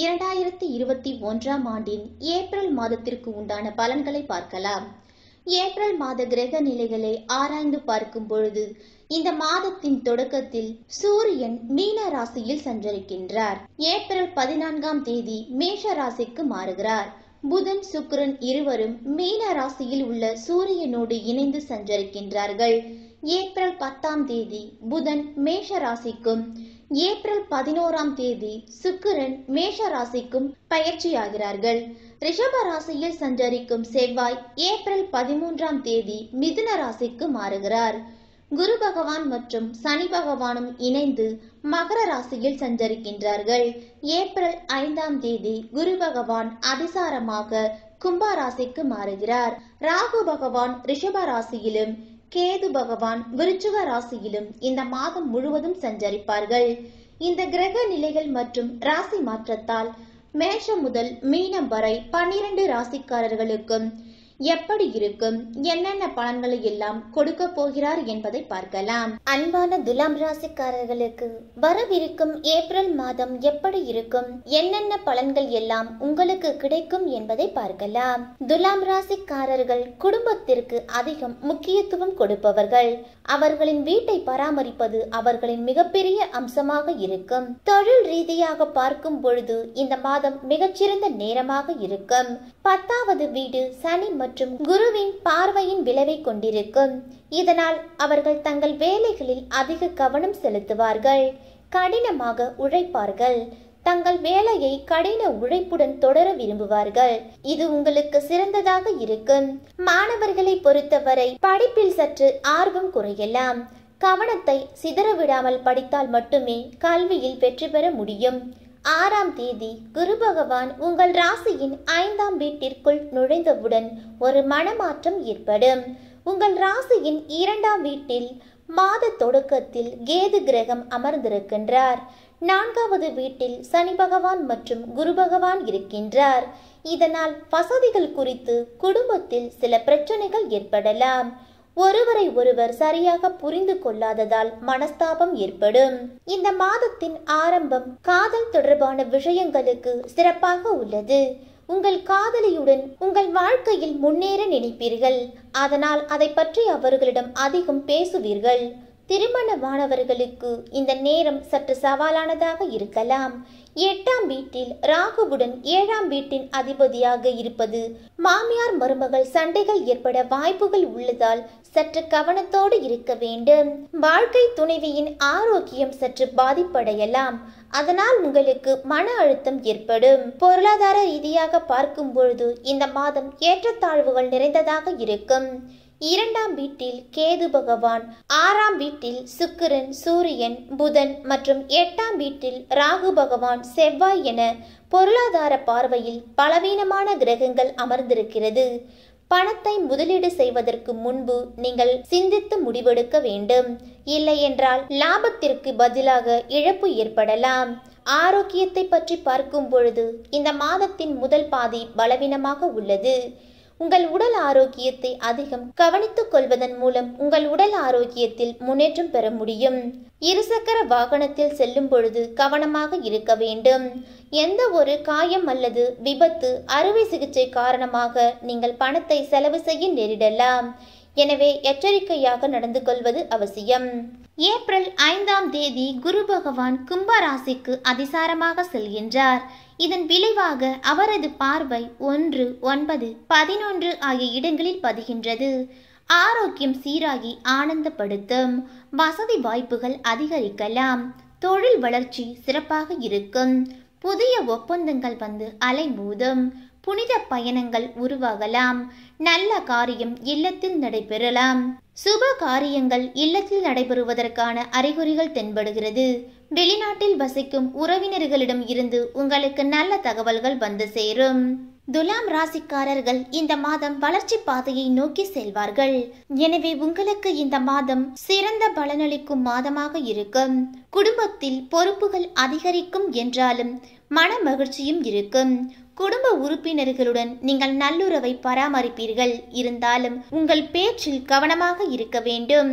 இரண்டாயிரத்தி இருபத்தி ஒன்றாம் ஆண்டின் ஏப்ரல் மாதத்திற்கு உண்டான பலன்களை பார்க்கலாம். ஏப்ரல் மாத கிரக நிலைகளை ஆராய்ந்து பார்க்கும் பொழுது இந்த மாதத்தின் தொடக்கத்தில் சூரியன் மீன ராசியில் சஞ்சரிக்கின்றார். ஏப்ரல் பதினான்காம் தேதி மேஷ ராசிக்கு மாறுகிறார். புதன் சுக்கிரன் இருவரும் மீன ராசியில் உள்ள சூரியனோடு இணைந்து சஞ்சரிக்கின்றார்கள். ஏப்ரல் பத்தாம் தேதி புதன் மேஷ ராசிக்கும் ஏப்ரல் பதினோராம் தேதி சுக்கிரன் மேஷ ராசிக்கும் பயிற்சியாகிறார்கள். ரிஷப ராசியில் சஞ்சரிக்கும் செவ்வாய் ஏப்ரல் பதிமூன்றாம் தேதி மிதுன ராசிக்கு மாறுகிறார். குரு பகவான் மற்றும் சனி பகவானும் இணைந்து மகர ராசியில் சஞ்சரிக்கின்றார்கள். ஏப்ரல் ஐந்தாம் தேதி குரு பகவான் அதிசாரமாக கும்ப ராசிக்கு மாறுகிறார். ராகு பகவான் ரிஷப ராசியிலும் கேது பகவான் விருச்சுக ராசியிலும் இந்த மாதம் முழுவதும் சஞ்சரிப்பார்கள். இந்த கிரக நிலைகள் மற்றும் ராசி மாற்றத்தால் மேஷம் முதல் மீனம் வரை பன்னிரண்டு ராசிக்காரர்களுக்கும் எப்படி இருக்கும்? என்னென்ன பலன்களை எல்லாம் கொடுக்க போகிறார் என்பதை பார்க்கலாம். அன்பான துலாம் ராசிக்காரர்களுக்கு வரவிருக்கும் ஏப்ரல் மாதம் எப்படி இருக்கும்? என்னென்ன பலன்கள் எல்லாம் உங்களுக்கு கிடைக்கும் என்பதை பார்க்கலாம். துலாம் ராசிக்காரர்கள் குடும்பத்திற்கு அதிகம் முக்கியத்துவம் கொடுப்பவர்கள். அவர்களின் வீட்டை பராமரிப்பது அவர்களின் மிகப்பெரிய அம்சமாக இருக்கும். தொழில் ரீதியாக பார்க்கும் பொழுது இந்த மாதம் மிகச்சிறந்த நேரமாக இருக்கும். பத்தாவது வீடு சனி மற்றும் குருவின் பார்வையின் விளைவை கொண்டிருக்கும். இதனால் அவர்கள் தங்கள் வேலைகளில் அதிக கவனம் செலுத்துவார்கள். கடினமாக உழைப்பார்கள். தங்கள் வேலையை கடின உழைப்புடன் தொடர விரும்புவார்கள். இது உங்களுக்கு சிறந்ததாக இருக்கும். மாணவர்களை பொறுத்தவரை படிப்பில் சற்று ஆர்வம் குறையலாம். கவனத்தை சிதறவிடாமல் படித்தால் மட்டுமே கல்வியில் வெற்றி பெற முடியும். ஆறாம் தேதி குரு பகவான் உங்கள் ராசியின் ஐந்தாம் வீட்டிற்குள் நுழைந்தவுடன் ஒரு மனமாற்றம் ஏற்படும். உங்கள் ராசியின் இரண்டாம் வீட்டில் மாத தொடக்கத்தில் கேது கிரகம் அமர்ந்திருக்கின்றார். நான்காவது வீட்டில் சனி பகவான் மற்றும் குரு பகவான் இருக்கின்றார். இதனால் வசதிகள் குறித்து குடும்பத்தில் சில பிரச்சனைகள் ஏற்படலாம். ஒருவரை ஒருவர் சரியாக புரிந்து கொள்ளாததால் மனஸ்தாபம் ஏற்படும். இந்த மாதத்தின் ஆரம்பம் காதல் தொடர்பான விஷயங்களுக்கு சிறப்பாக உள்ளது. உங்கள் காதலியுடன் உங்கள் வாழ்க்கையில் முன்னேற நினைப்பீர்கள். அதனால் அதை பற்றி அவர்களிடம் அதிகம் பேசுவீர்கள். திருமணமானவர்களுக்கு இந்த நேரம் சற்று சவாலானதாக இருக்கலாம். எட்டாம் வீட்டில் ராகுவுடன் ஏழாம் வீட்டின் அதிபதியாக இருப்பது மாமியார் மருமகள் சண்டைகள் ஏற்பட வாய்ப்புகள் உள்ளதால் சற்று கவனத்தோடு இருக்க வேண்டும். வாழ்க்கை துணைவியின் ஆரோக்கியம் சற்று பாதிப்படையலாம். அதனால் உங்களுக்கு மன அழுத்தம் ஏற்படும். பொருளாதார ரீதியாக பார்க்கும் பொழுது இந்த மாதம் ஏற்றத்தாழ்வுகள் நிறைந்ததாக இருக்கும். இரண்டாம் வீட்டில் கேது பகவான் ஆறாம் வீட்டில் சுக்கிரன் சூரியன் புதன் மற்றும் எட்டாம் வீட்டில் ராகு பகவான் செவ்வாய் என பொருளாதார பார்வையில் பலவீனமான கிரகங்கள் அமர்ந்திருக்கிறது. பணத்தை முதலீடு செய்வதற்கு முன்பு நீங்கள் சிந்தித்து முடிவெடுக்க வேண்டும். இல்லையென்றால் லாபத்திற்கு பதிலாக இழப்பு ஏற்படலாம். ஆரோக்கியத்தை பற்றி பார்க்கும் பொழுது இந்த மாதத்தின் முதல் பாதி பலவீனமாக உள்ளது. உங்கள் உடல் ஆரோக்கியத்தை அதிகம் கவனித்துக் கொள்வதன் மூலம் உங்கள் உடல் ஆரோக்கியத்தில் முன்னேற்றம் பெற முடியும். இருசக்கர வாகனத்தில் செல்லும் பொழுது கவனமாக இருக்க வேண்டும். எந்த ஒரு காயம் அல்லது விபத்து அறுவை சிகிச்சை காரணமாக நீங்கள் பணத்தை செலவு செய்ய நேரிடலாம். எனவே எச்சரிக்கையாக நடந்து கொள்வது அவசியம். ஏப்ரல் ஐந்தாம் தேதி குரு பகவான் கும்ப ராசிக்கு அதிசாரமாக செல்கின்றார். இதன் விளைவாக அவரது பார்வை ஒன்று ஒன்பது பதினொன்று ஆகிய இடங்களில் பதிகின்றது. ஆரோக்கியம் சீராகி ஆனந்தப்படுத்தும். வசதி வாய்ப்புகள் அதிகரிக்கலாம். தொழில் வளர்ச்சி சிறப்பாக இருக்கும். புதிய ஒப்பந்தங்கள் வந்து அலைமோதும். புனித பயணங்கள் உருவாகலாம். நல்ல காரியம் இல்லத்தில் நடைபெறலாம். சுப காரியங்கள் இல்லத்தில் நடைபெறுவதற்கான அறிகுறிகள் தென்படுகிறது. வெளிநாட்டில் வசிக்கும் உறவினர்களிடம் இருந்து உங்களுக்கு நல்ல தகவல்கள் வந்து சேரும். துலாம் ராசிக்காரர்கள் இந்த மாதம் வளர்ச்சி பாதையை நோக்கி செல்வார்கள். எனவே உங்களுக்கு இந்த மாதம் சிறந்த பலனளிக்கும் மாதமாக இருக்கும். குடும்பத்தில் பொறுப்புகள் அதிகரிக்கும் என்றாலும் மன மகிழ்ச்சியும் இருக்கும். குடும்ப உறுப்பினர்களுடன் நீங்கள் நல்லுறவை பராமரிப்பீர்கள். இருந்தாலும் உங்கள் பேச்சில் கவனமாக இருக்க வேண்டும்.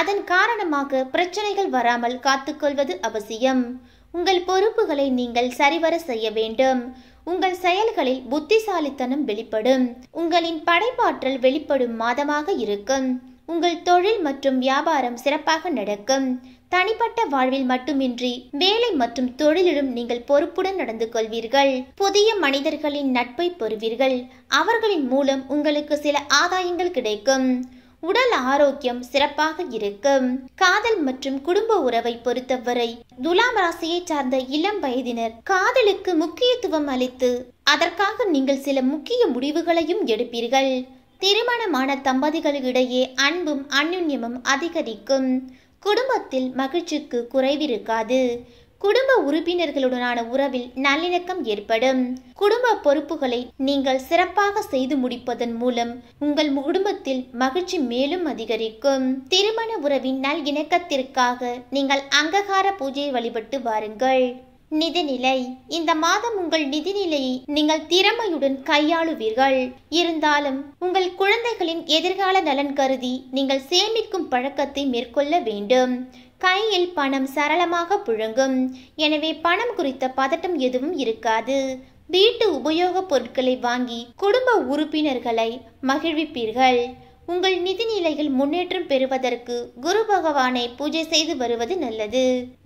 அதன் காரணமாக பிரச்சனைகள் வராமல் காத்துக்கொள்வது அவசியம். உங்கள் பொறுப்புகளை நீங்கள் சரிவர செய்ய வேண்டும். உங்கள் செயல்களில் புத்திசாலித்தனம் வெளிப்படும். உங்களின் படைப்பாற்றல் வெளிப்படும் மாதமாக இருக்கும். உங்கள் தொழில் மற்றும் வியாபாரம் சிறப்பாக நடக்கும். தனிப்பட்ட வாழ்வில் மட்டுமின்றி வேலை மற்றும் தொழிலிலும் நீங்கள் பொறுப்புடன் நடந்து கொள்வீர்கள். புதிய மனிதர்களின் நட்பை பெறுவீர்கள். அவர்களின் மூலம் உங்களுக்கு சில ஆதாயங்கள் கிடைக்கும். உடல் ஆரோக்கியம் சிறப்பாக இருக்கும். காதல் மற்றும் குடும்ப உறவை பொறுத்தவரை துலாம் ராசியை சார்ந்த இளம் வயதினர் காதலுக்கு முக்கியத்துவம் அளித்து அதற்காக நீங்கள் சில முக்கிய முடிவுகளையும் எடுப்பீர்கள். திருமணமான தம்பதிகளிடையே அன்பும் அந்யுன்யமும் அதிகரிக்கும். குடும்பத்தில் மகிழ்ச்சிக்கு குறைவிருக்காது. குடும்ப உறுப்பினர்களுடனான உறவில் நல்லிணக்கம் ஏற்படும். குடும்ப பொறுப்புகளை நீங்கள் சிறப்பாக செய்து முடிப்பதன் மூலம் உங்கள் குடும்பத்தில் மகிழ்ச்சி மேலும் அதிகரிக்கும். திருமண உறவின் நல்லிணக்கத்திற்காக நீங்கள் அங்ககார பூஜையை வழிபட்டு வாருங்கள். நிதிநிலை. இந்த மாதம் உங்கள் நிதிநிலையை நீங்கள் திறமையுடன் கையாளுவீர்கள். இருந்தாலும் உங்கள் குழந்தைகளின் எதிர்கால நலன் கருதி நீங்கள் சேமிக்கும் பழக்கத்தை மேற்கொள்ள வேண்டும். கையில் பணம் சரளமாக புழங்கும். எனவே பணம் குறித்த பதட்டம் எதுவும் இருக்காது. வீட்டு உபயோகப் பொருட்களை வாங்கி குடும்ப உறுப்பினர்களை மகிழ்விப்பீர்கள். உங்கள் நிதிநிலையில் முன்னேற்றம் பெறுவதற்கு குரு பகவானை பூஜை செய்து வருவது நல்லது.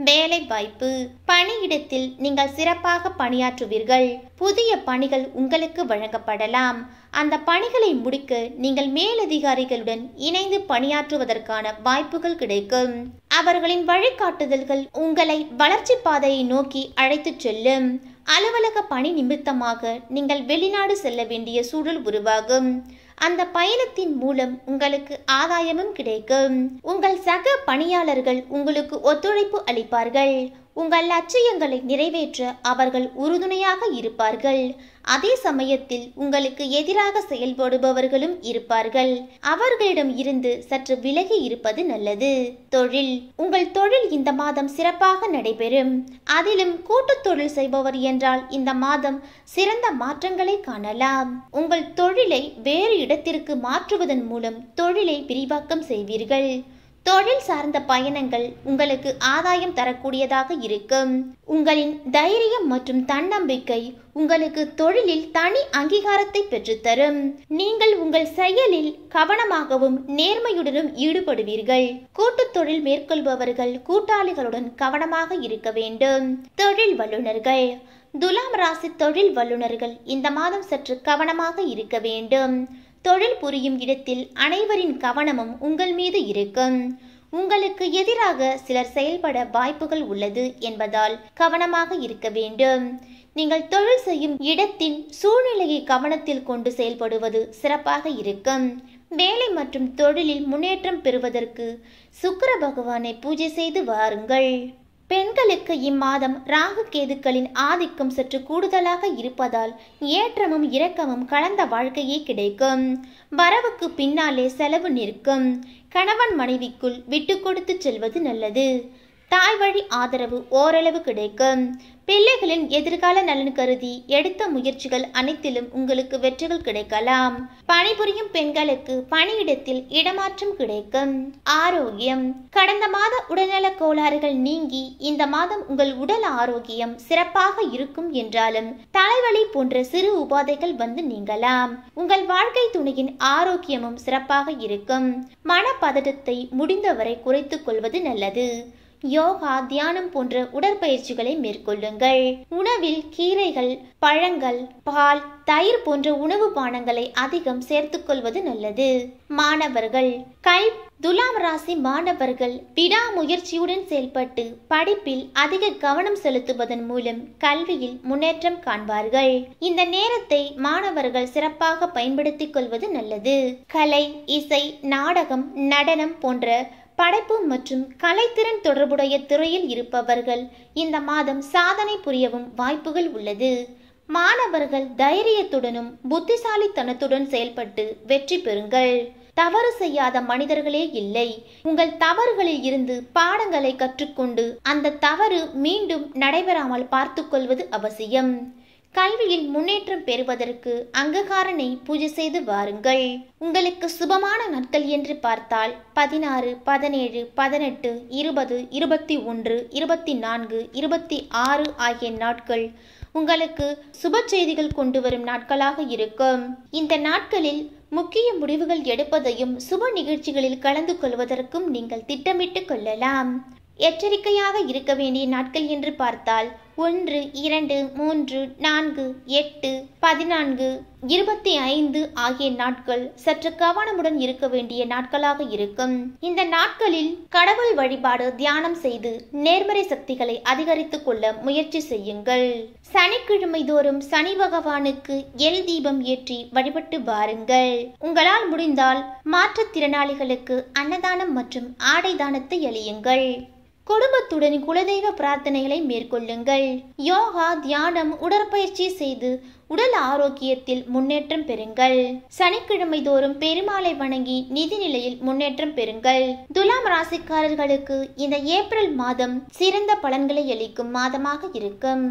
வேலை வாய்ப்பு பணியிடத்தில் நீங்கள் சிறப்பாக பணியாற்றுவீர்கள். புதிய பணிகள் உங்களுக்கு வழங்கப்படலாம். அந்த பணிகளை முடிக்க நீங்கள் மேலதிகாரிகளுடன் இணைந்து பணியாற்றுவதற்கான வாய்ப்புகள் கிடைக்கும். அவர்களின் வழிகாட்டுதல்கள் உங்களை வளர்ச்சி பாதையை நோக்கி அழைத்துச் செல்லும். அலுவலக பணி நிமித்தமாக நீங்கள் வெளிநாடு செல்ல வேண்டிய சூழல் உருவாகும். அந்த பயணத்தின் மூலம் உங்களுக்கு ஆதாயமும் கிடைக்கும். உங்கள் சக பணியாளர்கள் உங்களுக்கு ஒத்துழைப்பு அளிப்பார்கள். உங்கள் லட்சியங்களை நிறைவேற்ற அவர்கள் உறுதுணையாக இருப்பார்கள். அதே சமயத்தில் உங்களுக்கு எதிராக செயல்படுபவர்களும் இருப்பார்கள். அவர்களிடம் இருந்து சற்று விலகி இருப்பது நல்லது. தொழில். உங்கள் தொழில் இந்த மாதம் சிறப்பாக நடைபெறும். அதிலும் கூட்டுத் தொழில் செய்பவர் என்றால் இந்த மாதம் சிறந்த மாற்றங்களை காணலாம். உங்கள் தொழிலை வேறு இடத்திற்கு மாற்றுவதன் மூலம் தொழிலை விரிவாக்கம் செய்வீர்கள். தொழில் சார்ந்த பயணங்கள் உங்களுக்கு ஆதாயம் தரக்கூடியதாக இருக்கும். உங்களின் தைரியம் மற்றும் தன்னம்பிக்கை உங்களுக்கு தொழிலில் தனி அங்கீகாரத்தை பெற்றுத்தரும். நீங்கள் உங்கள் செயலில் கவனமாகவும் நேர்மையுடனும் ஈடுபடுவீர்கள். கூட்டுத் தொழில் மேற்கொள்பவர்கள் கூட்டாளிகளுடன் கவனமாக இருக்க வேண்டும். தொழில் வல்லுநர்கள். துலாம் ராசி தொழில் வல்லுநர்கள் இந்த மாதம் சற்று கவனமாக இருக்க வேண்டும். தொழில் புரியும் இடத்தில் அனைவரின் கவனமும் உங்கள் மீது இருக்கும். உங்களுக்கு எதிராக சிலர் செயல்பட வாய்ப்புகள் உள்ளது என்பதால் கவனமாக இருக்க வேண்டும். நீங்கள் தொழில் செய்யும் இடத்தின் சூழ்நிலையை கவனத்தில் கொண்டு செயல்படுவது சிறப்பாக இருக்கும். வேலை மற்றும் தொழிலில் முன்னேற்றம் பெறுவதற்கு சுக்கர பகவானை பூஜை செய்து வாருங்கள். பெண்களுக்கு இம்மாதம் ராகு கேதுக்களின் ஆதிக்கம் சற்று கூடுதலாக இருப்பதால் ஏற்றமும் இரக்கமும் கலந்த வாழ்க்கையே கிடைக்கும். வரவுக்கு பின்னாலே செலவு நிற்கும். கணவன் மனைவிக்குள் விட்டு கொடுத்து செல்வது நல்லது. தாய் வழி ஆதரவு ஓரளவு கிடைக்கும் பிள்ளைகளின் எதிர்கால நலன் கருதி எடுத்த முயற்சிகள் அனைத்திலும் உங்களுக்கு வெற்றிகள் கிடைக்கலாம். பணிபுரியும் பெண்களுக்கு பணியிடத்தில் இடமாற்றம் கிடைக்கும் ஆரோக்கியம். கடந்த மாத உடல்நல கோளாறுகள் நீங்கி இந்த மாதம் உங்கள் உடல் ஆரோக்கியம் சிறப்பாக இருக்கும் என்றாலும் தலைவலி போன்ற சிறு உபாதைகள் வந்து நீங்கலாம். உங்கள் வாழ்க்கை துணையின் ஆரோக்கியமும் சிறப்பாக இருக்கும். மனப்பதட்டத்தை முடிந்தவரை குறைத்துக் கொள்வது நல்லது. யோகா தியானம் போன்ற உடற்பயிற்சிகளை மேற்கொள்ளுங்கள். உணவில் கீரைகள் பழங்கள் பால் தயிர் போன்ற உணவு பானங்களை அதிகம் சேர்த்துக்கொள்வது நல்லது. மாணவர்கள் கல் துலாம் ராசி மாணவர்கள் விடாமுயற்சியுடன் செயல்பட்டு படிப்பில் அதிக கவனம் செலுத்துவதன் மூலம் கல்வியில் முன்னேற்றம் காண்பார்கள். இந்த நேரத்தை மாணவர்கள் சிறப்பாக பயன்படுத்திக் கொள்வது நல்லது. கலை இசை நாடகம் நடனம் போன்ற படைப்பு மற்றும் கலைத்திறன் தொடர்புடைய துறையில் இருப்பவர்கள் இந்த மாதம் சாதனை புரியவும் வாய்ப்புகள் உள்ளது. மாணவர்கள் தைரியத்துடனும் புத்திசாலித்தனத்துடன் செயல்பட்டு வெற்றி பெறுங்கள். தவறு செய்யாத மனிதர்களே இல்லை. உங்கள் தவறுகளில் இருந்து பாடங்களை கற்றுக்கொண்டு அந்த தவறு மீண்டும் நடைபெறாமல் பார்த்துக்கொள்வது அவசியம். கல்வியில் முன்னேற்றம் பெறுவதற்கு அங்ககாரனை பூஜை செய்து வாருங்கள். உங்களுக்கு சுபமான நாட்கள் என்று பார்த்தால் பதினாறு பதினேழு பதினெட்டு இருபது இருபத்தி ஒன்று இருபத்தி நான்கு இருபத்தி ஆறு ஆகிய நாட்கள் உங்களுக்கு சுப செய்திகள் கொண்டு வரும் நாட்களாக இருக்கும். இந்த நாட்களில் முக்கிய முடிவுகள் எடுப்பதையும் சுப நிகழ்ச்சிகளில் கலந்து கொள்வதற்கும் நீங்கள் திட்டமிட்டு கொள்ளலாம். எச்சரிக்கையாக இருக்க வேண்டிய நாட்கள் என்று பார்த்தால் ஒன்று இரண்டு மூன்று நான்கு எட்டு பதினான்கு இருபத்தி ஐந்து ஆகிய நாட்கள் சற்று கவனமுடன் இருக்க வேண்டிய நாட்களாக இருக்கும். இந்த நாட்களில் கடவுள் வழிபாடு தியானம் செய்து நேர்மறை சக்திகளை அதிகரித்துக் கொள்ள முயற்சி செய்யுங்கள். சனிக்கிழமை தோறும் சனி பகவானுக்கு எல் தீபம் ஏற்றி வழிபட்டு பாருங்கள் உங்களால் முடிந்தால் மாற்றுத்திறனாளிகளுக்கு அன்னதானம் மற்றும் ஆடை தானத்தை அளியுங்கள். குடும்பத்துடன் குலதெய்வ பிரார்த்தனைகளை மேற்கொள்ளுங்கள். யோகா தியானம் உடற்பயிற்சி செய்து உடல் ஆரோக்கியத்தில் முன்னேற்றம் பெறுங்கள். சனிக்கிழமை தோறும் பெருமாளை வணங்கி நிதி நிலையில் முன்னேற்றம் பெறுங்கள். துலாம் ராசிக்காரர்களுக்கு இந்த ஏப்ரல் மாதம் சிறந்த பலன்களை அளிக்கும் மாதமாக இருக்கும்.